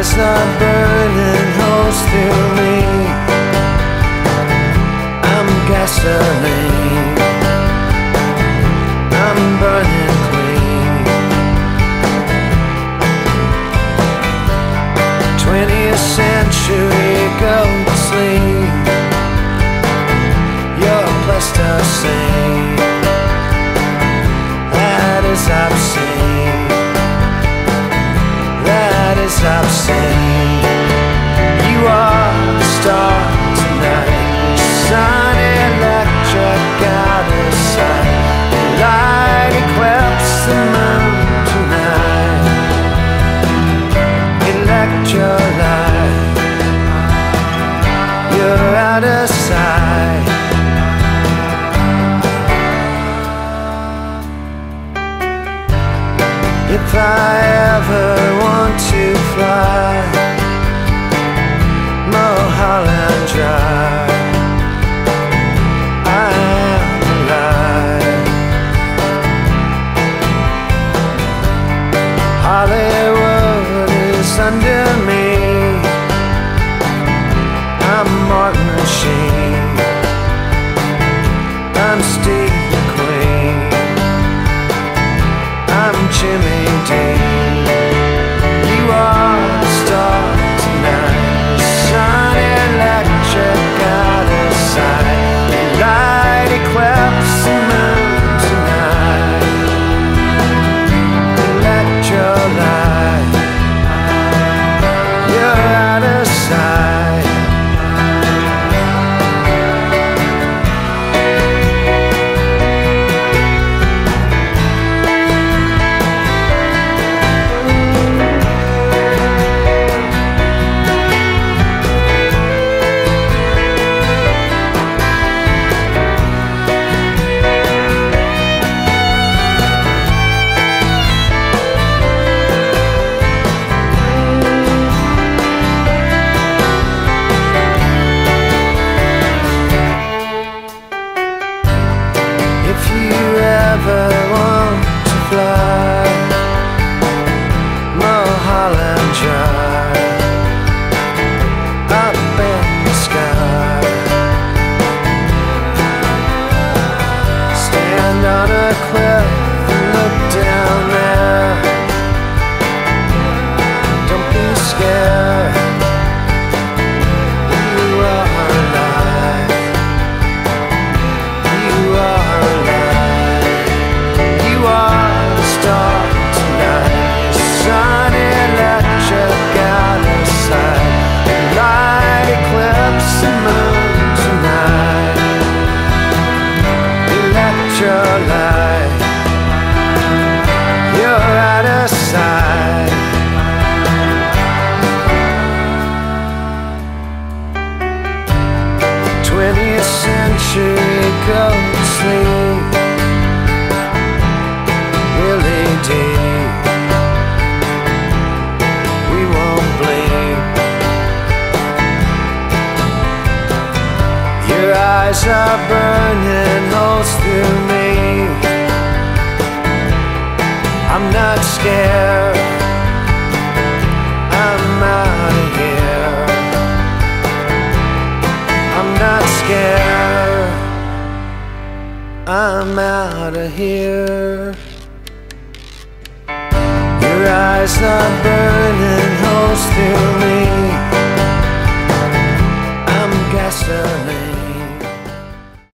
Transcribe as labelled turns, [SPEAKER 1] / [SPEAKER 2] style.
[SPEAKER 1] eyes are burning holes through me. I'm gasoline. side. If I ever want to fly, Mulholland Drive. I am alive. Hollywood is under me inside my should go to sleep. Really deep We won't blink Your eyes are burning holes through me. I'm not scared. I'm out of here. Your eyes are burning holes through me. I'm gasoline.